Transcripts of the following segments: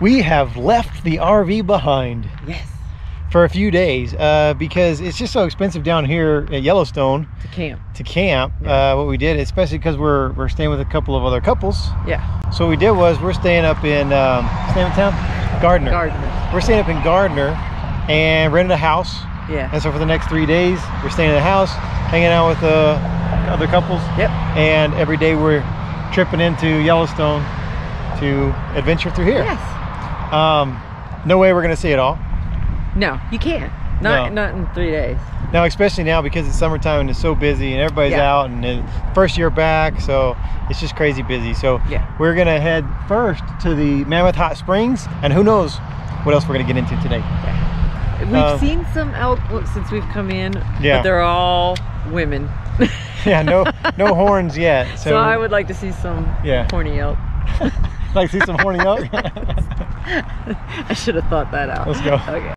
we have left the RV behind Yes. for a few days uh, because it's just so expensive down here at Yellowstone To camp. to camp. Yeah. Uh, what we did, especially because we're we're staying with a couple of other couples. Yeah. So what we did was we're staying up in um, town, Gardiner. Gardeners. We're staying up in Gardiner and rented a house. Yeah. And so for the next three days, we're staying in the house, hanging out with uh, other couples. Yep. And every day we're tripping into Yellowstone to adventure through here. Yes. Um, no way we're gonna see it all. No, you can't. Not No. not in three days. Now, especially now because it's summertime and it's so busy and everybody's Yeah. out and it's first year back, so it's just crazy busy. So Yeah. we're gonna head first to the Mammoth Hot Springs, and who knows what else we're gonna get into today. We've Um, seen some elk since we've come in, Yeah. but they're all women. yeah, no, no horns yet. So, So, I would like to see some Yeah. horny elk. like see some horny elk. I should have thought that out. Let's go. Okay.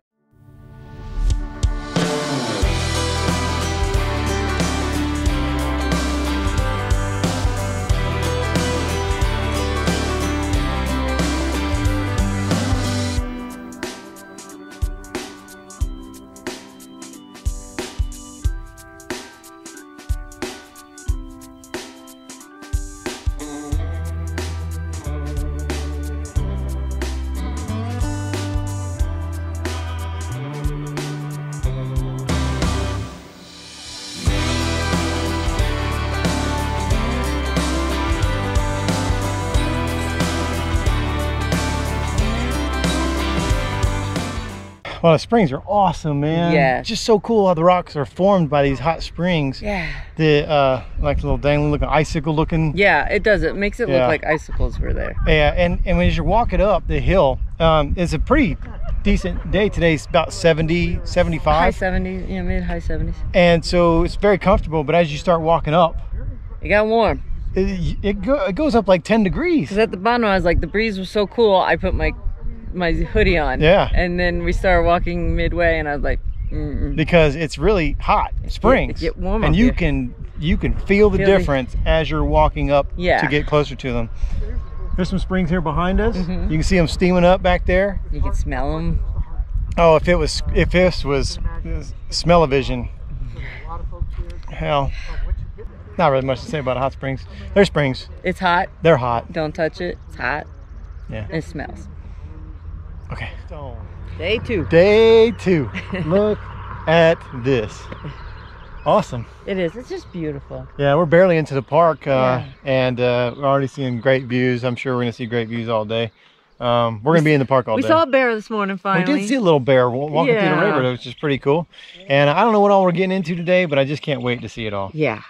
Well, the springs are awesome, man. Yes. Just so cool how the rocks are formed by these hot springs. Yeah. The uh, like little dangling looking icicle looking. Yeah, it does. It makes it Yeah. look like icicles were there. Yeah, and and when you're walking up the hill, um, it's a pretty decent day today. It's about 70, 75. High 70s, yeah, mid high 70s. and so it's very comfortable. But as you start walking up, It got warm. it, it, go, it goes up like 10 degrees. Because at the bottom, I was like, the breeze was so cool. I put my my hoodie on. Yeah. And then we started walking midway, and I was like, Mm-mm. because it's really hot springs get warm and up you here. can you can feel the Feel the- difference as you're walking up Yeah. to get closer to them there's some springs here behind us Mhm. you can see them steaming up back there you can smell them. oh if it was if this was smell-o-vision hell not really much to say about hot springs they're springs It's hot. they're hot Don't touch it. It's hot. yeah It smells. Okay Day two. day two look at this awesome It is. It's just beautiful. Yeah, we're barely into the park, uh, Yeah. and uh, we're already seeing great views. I'm sure we're gonna see great views all day. Um, we're gonna be in the park all we day. We saw a bear this morning Finally, we did see a little bear wa- walking through the river, which is pretty cool. And I don't know what all we're getting into today, but I just can't wait to see it all. Yeah.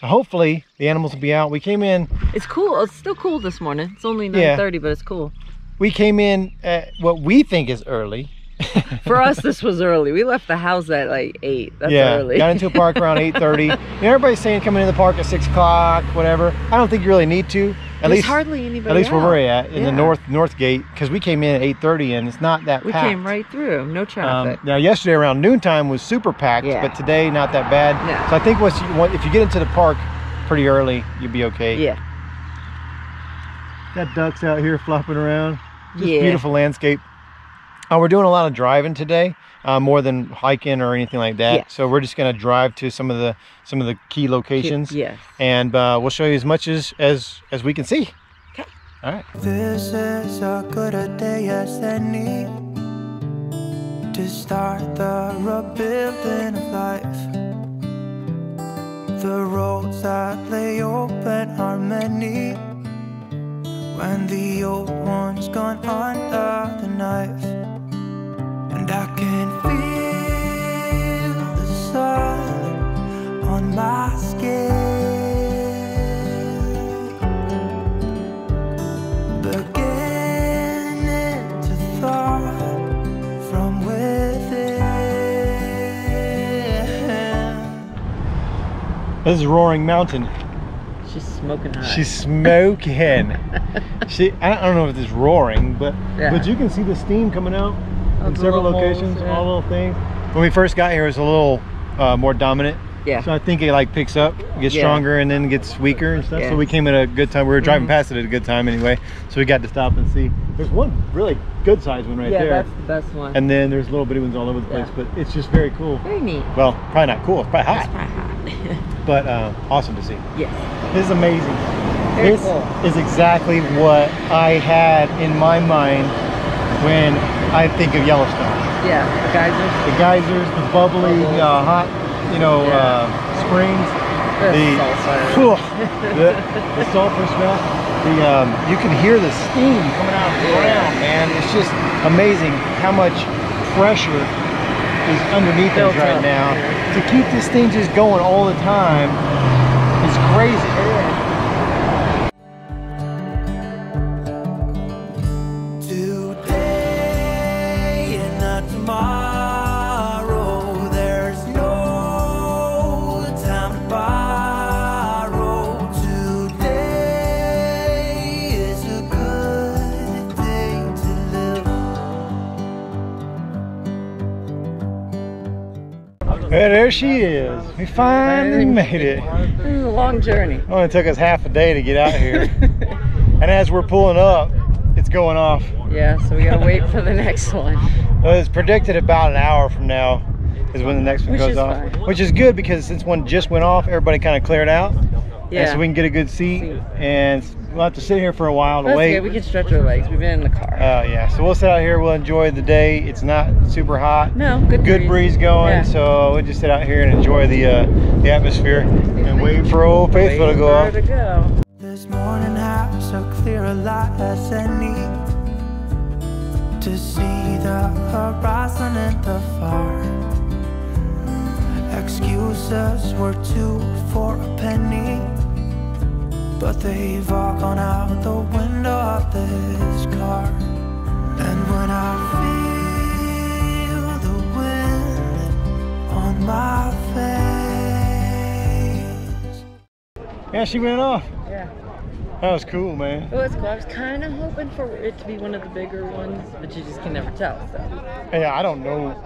So hopefully the animals will be out. We came in, It's cool. It's still cool this morning. It's only Yeah. 9:30, but it's cool. We came in at what we think is early. For us, this was early. We left the house at like eight. That's yeah, early. got into a park around 8:30. You know, everybody's saying coming into the park at six o'clock, whatever. I don't think you really need to. At There's least, hardly anybody. at least where we're at in the north north gate, because we came in at 8:30 and it's not that packed. We packed. came right through. No Um, now yesterday around noontime was super packed, Yeah. but today not that bad. No. So I think once you if you get into the park pretty early, you'll be okay. yeah. Got ducks out here flopping around. Just Yeah. beautiful landscape. Uh, we're doing a lot of driving today, uh, more than hiking or anything like that. Yeah. So we're just gonna drive to some of the some of the key locations, Yes. and uh, we'll show you as much as as as we can see. Okay. All right. This is a good a day as any to start the rebuilding of life. The roads that lay open are many when the old one's gone under the knife. And I can feel the sun on my skin. beginning to thaw from within. This is Roaring Mountain. She's smoking hot. She's smoking. she, I don't know if it's roaring, but Yeah. but you can see the steam coming out Oh, in several little holes, locations, yeah. all little things. When we first got here, it was a little uh, more dominant, Yeah. So I think it like picks up, gets Yeah. stronger, and then gets weaker and stuff. Yeah. So we came at a good time. We were driving Mhm. past it at a good time anyway. So we got to stop and see. There's one really good sized one right yeah, there. that's the best one. And then there's little bitty ones all over the place, but it's just very cool. Very neat. Well, probably not cool. It's probably hot, probably hot. but uh, awesome to see. yes. This is amazing. Very this cool. is exactly what I had in my mind when I think of Yellowstone. Yeah. The geysers. The geysers, the bubbly, uh, hot, you know, Yeah. uh, springs. The the, sulfur. The, the sulfur smell. The um, you can hear the steam coming out of the ground, man. It's just amazing how much pressure is underneath us right now. To keep this thing just going all the time is crazy. And there she is. We finally made it. This is a long journey. Only took us half a day to get out here. and as we're pulling up, it's going off. yeah, so we gotta wait for the next one. Well, it's predicted about an hour from now is when the next one Which goes is off. fine. Which is good because since one just went off, everybody kind of cleared out. Yeah. so we can get a good seat. Seat. And we'll have to sit here for a while to That's wait. good. We can stretch our legs. We've been in the car. Oh yeah, so we'll sit out here. We'll enjoy the day. It's not super hot. no, good Good breeze going, Yeah. so we'll just sit out here and enjoy the uh, the atmosphere and wait for old faithful to go for off. to go. This morning has so clear a light as any to see the horizon in the far. Excuses were two for a penny, but they've all gone out the window of this car. And when I feel the wind on my face. Yeah, she went off. Yeah. That was cool, man. It was cool. I was kind of hoping for it to be one of the bigger ones, but you just can never tell. So. Yeah, I don't know.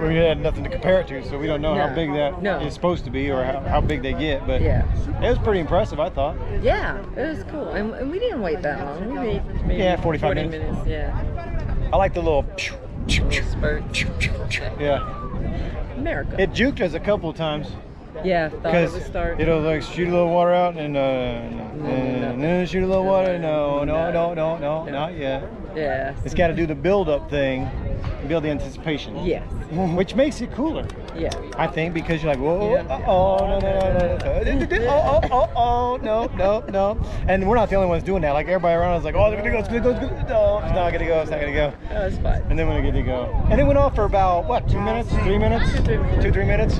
We had nothing to compare it to, so we don't know how big that is No. supposed to be or how, how big they get. But Yeah. it was pretty impressive, I thought. Yeah, it was cool. And, and we didn't wait that long. We made maybe Yeah, 45 40 minutes. Yeah. I like the little. Little spurt. Yeah, America. it juked us a couple of times yeah, thought it because would start. it'll like shoot a little water out and uh, and then shoot a little water. No, no, no, no, no, not yet. yeah. It's got to do the build-up thing, build the anticipation. Yes. Which makes it cooler. Yeah. I think because you're like, whoa, Yeah. uh oh, no, no, no, no, no, oh, oh, oh, oh, no, no, no. And we're not the only ones doing that. Like everybody around us, like, oh, it's gonna go, it's gonna go, it's gonna go. No, it's not gonna go, it's not gonna go. Was fun. And then get to go, and it went off for about what, two minutes, three minutes, Two, three minutes. two, three minutes.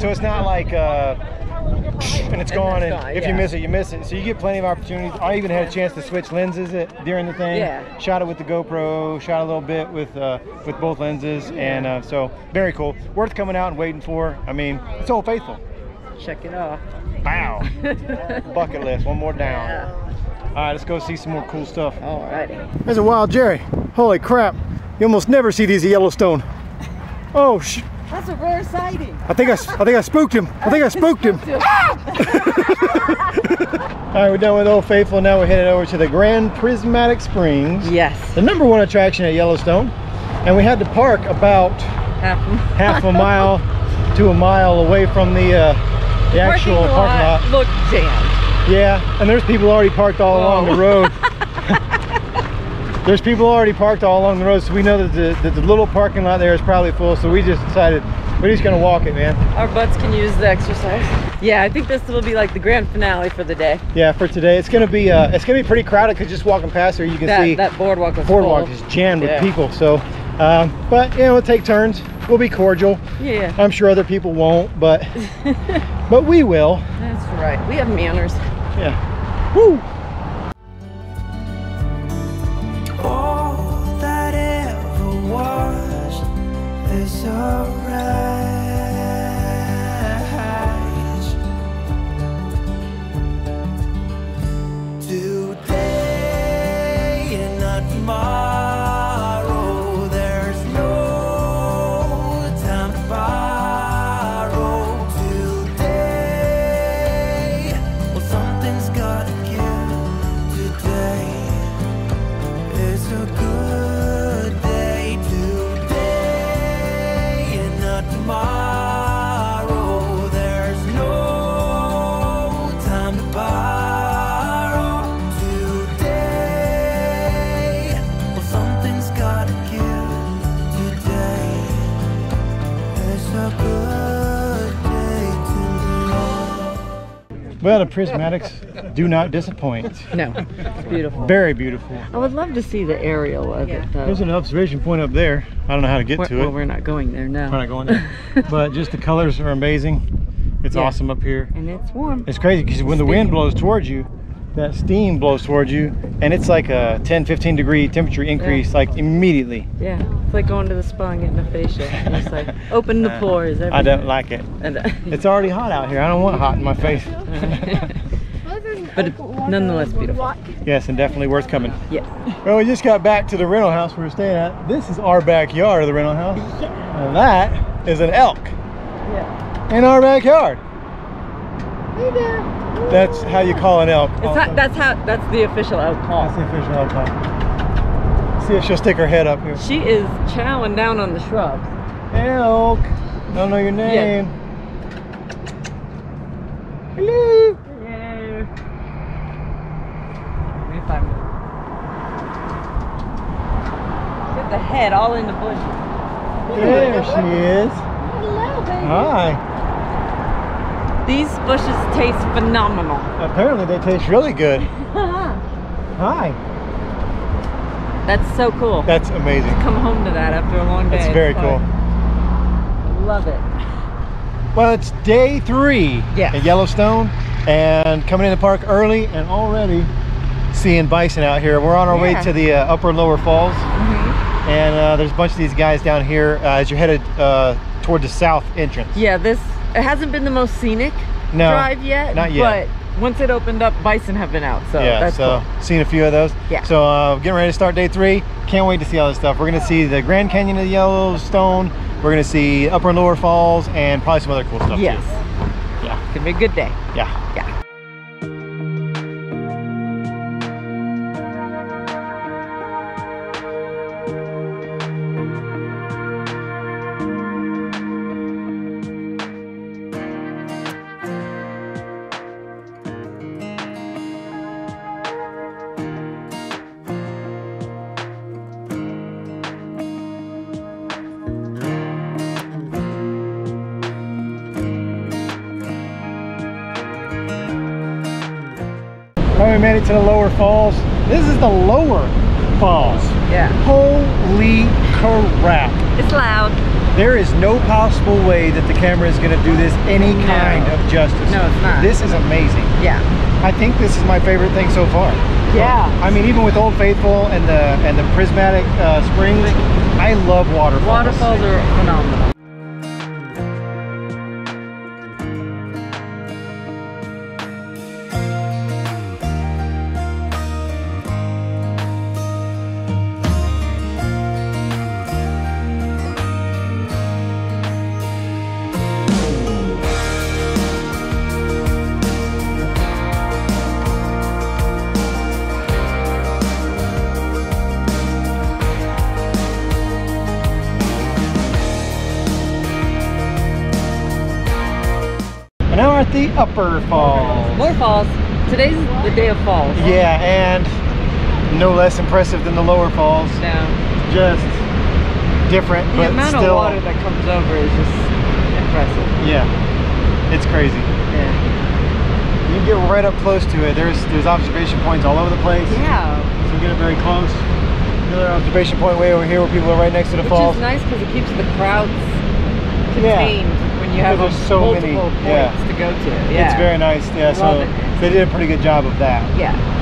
So it's not like, uh, and it's gone. And gone, if you miss it, you miss it. So you get plenty of opportunities. I even had a chance to switch lenses it, during the thing. Yeah. Shot it with the GoPro. Shot a little bit with uh, with both lenses, and uh, so very cool. Worth coming out and waiting for. I mean, it's Old Faithful. Check it off. Wow. Bucket list. One more down. Yeah. All right, let's go see some more cool stuff. Alrighty. There's a wild Jerry. Holy crap. You almost never see these at Yellowstone. Oh, sh That's a rare sighting. I think I, I think I spooked him. I think I spooked him. All right, we're done with Old Faithful. Now we're headed over to the Grand Prismatic Springs, Yes. the number one attraction at Yellowstone. And we had to park about Half, half a mile to a mile away from the, uh, the actual parking lot. Look jammed. Yeah, and there's people already parked all along the road. there's people already parked all along the road, so we know that the, that the little parking lot there is probably full. So we just decided we're just gonna walk it, man. Our butts can use the exercise. Yeah, I think this will be like the grand finale for the day. Yeah, for today, it's gonna be uh, it's gonna be pretty crowded because just walking past here, you can That see that boardwalk was boardwalk full. is jammed Yeah. with people. So, um, but you know, we'll take turns. We'll be cordial. Yeah, I'm sure other people won't, but but we will. that's right. We have manners. Yeah. Woo! Is Well, the prismatics do not disappoint. No, it's beautiful. Very beautiful. I would love to see the aerial of it though. There's an observation point up there. I don't know how to get We're- to well, it. we're not going there now. We're not going there. but just the colors are amazing. It's Yeah. awesome up here. and it's warm. It's crazy because when the wind blows towards you, that steam blows towards you, and it's like a 10, 15 degree temperature increase, like immediately. Yeah, it's like going to the spa and getting a facial. It's like open the uh, pores. I don't like it. Uh, it's already hot out here. I don't want hot in my face. but nonetheless beautiful. yes, and definitely worth coming. Yeah. Well, we just got back to the rental house we were staying at. This is our backyard of the rental house. And that is an elk Yeah. in our backyard. That's how you call an elk. It's not, that's how. That's the official elk call. That's the official elk call. See if she'll stick her head up here. She is chowing down on the shrubs. Elk. I don't know your name. Hello. Yeah. Let me find her. Get the head all in the bushes. There she is. Hello, baby. Hi. These bushes taste phenomenal. Apparently they taste really good. Hi. That's so cool. That's amazing. Come home to that after a long day. That's very cool. fun. Love it. Well, it's day three Yeah. at Yellowstone and coming in the park early and already seeing bison out here. We're on our way to the uh, upper lower falls and uh, there's a bunch of these guys down here uh, as you're headed uh, toward the south entrance. Yeah, this it hasn't been the most scenic No, drive yet. not yet. But once it opened up, bison have been out. So yeah, that's so cool. seeing a few of those. Yeah. So uh, getting ready to start day three. Can't wait to see all this stuff. We're gonna see the Grand Canyon of the Yellowstone. We're gonna see upper and lower falls and probably some other cool stuff Yes. too. Yeah. It's gonna be a good day. Yeah. Yeah. We made it to the lower falls. This is the lower falls. Yeah. Holy crap. It's loud. There is no possible way that the camera is going to do this any No. kind of justice. No, it's not. This is amazing. Yeah. I think this is my favorite thing so far. Yeah. I mean, even with Old Faithful and the and the prismatic uh, springs, I love waterfalls. Waterfalls are phenomenal. We're at the upper falls. More falls. Today's the day of falls. Yeah, and no less impressive than the lower falls. Now, Just different, the but amount of water that comes over is just impressive. Yeah, it's crazy. Yeah. You can get right up close to it. There's there's observation points all over the place. Yeah. So we get it very close. Another observation point way over here where people are right next to the Which falls. is nice because it keeps the crowds contained when you have there's so multiple many, points yeah. to go to. Yeah. It's very nice. Yeah, so it. they did a pretty good job of that. Yeah.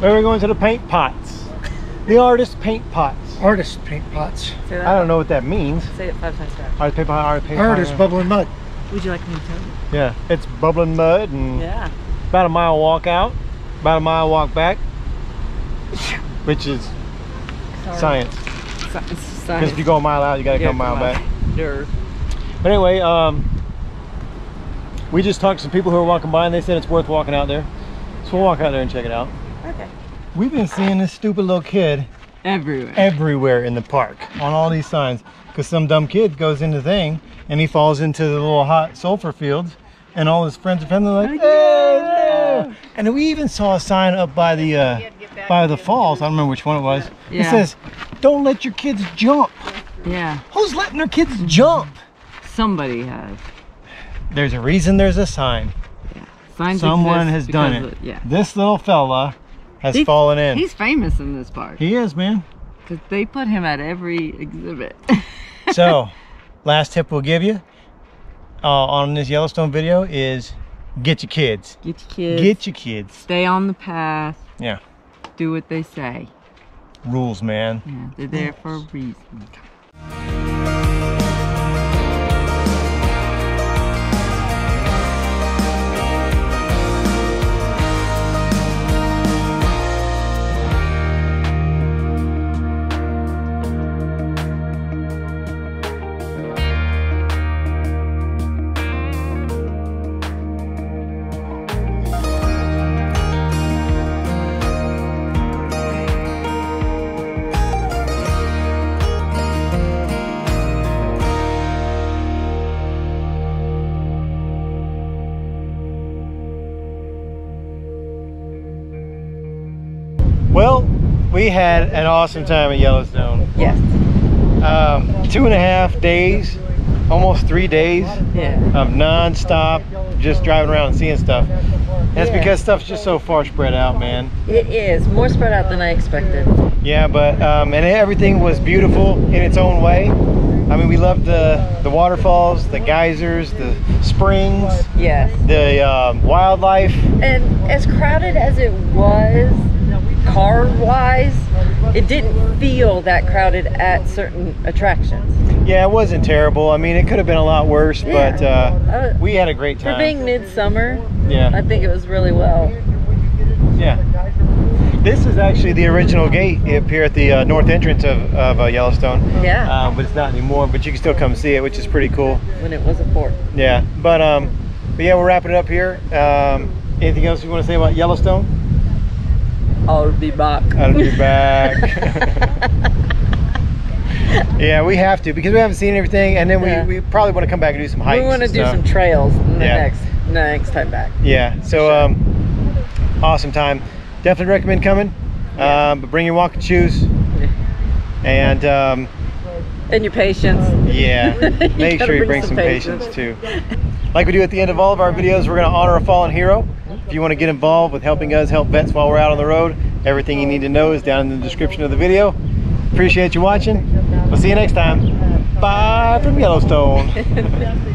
Where are we going to the paint pots? The artist paint pots. Artist paint pots. Say that. I don't know what that means. Say it five times fast. Artist paint pot, artist paint Artist pot. bubbling mud. Would you like me to tell you? Yeah, it's bubbling mud and Yeah. about a mile walk out, about a mile walk back, which is science. Sci- Because if you go a mile out, you gotta Yeah, come a mile back. Nerd. But anyway, um, we just talked to some people who were walking by and they said it's worth walking out there. So we'll walk out there and check it out. Okay. We've been seeing this stupid little kid Everywhere. everywhere in the park on all these signs because some dumb kid goes in the thing and he falls into the little hot sulfur fields and all his friends and family are like "Hey, no!" and we even saw a sign up by the uh, by the falls I don't remember which one it was it says don't let your kids jump yeah. who's letting their kids jump Somebody has. there's a reason there's a sign Yeah. Signs someone has done because it of- yeah. this little fella has He's- fallen in He's famous in this park he is man because they put him at every exhibit. so last tip we'll give you uh, on this Yellowstone video is get your kids Get your kids. Get your kids. Stay on the path. Yeah. Do what they say. Rules, man. Yeah, they're there for a reason. We had an awesome time at Yellowstone. Yes. Um, two and a half days, almost three days Yeah. of non-stop just driving around and seeing stuff. That's Yeah. because stuff's just so far spread out, man. It is more spread out than I expected. Yeah, but um, and everything was beautiful in its own way. I mean, we loved the the waterfalls, the geysers, the springs, Yes. the um, wildlife. And as crowded as it was, car wise, it didn't feel that crowded at certain attractions. Yeah, it wasn't terrible. I mean, it could have been a lot worse, but uh, Uh, we had a great time. For being midsummer, yeah. I think it was really well. yeah. This is actually the original gate up here at the uh, north entrance of, of uh, Yellowstone. Yeah. Uh, but it's not anymore. But you can still come see it, which is pretty cool. When it was a fort. Yeah. But um, but yeah, we're wrapping it up here. Um, anything else you want to say about Yellowstone? I'll be back. I'll be back. yeah, we have to because we haven't seen everything, and then we, Yeah. we probably want to come back and do some hikes. we want to do some trails the Yeah. next next time back. Yeah, so um, awesome time. Definitely recommend coming. Yeah. Um, but bring your walking shoes and um, And your patience. yeah, You make sure you bring bring some some patience patience. too. Like we do at the end of all of our videos, we're going to honor a fallen hero. If you want to get involved with helping us help vets while we're out on the road, everything you need to know is down in the description of the video. Appreciate you watching. We'll see you next time. Bye from Yellowstone.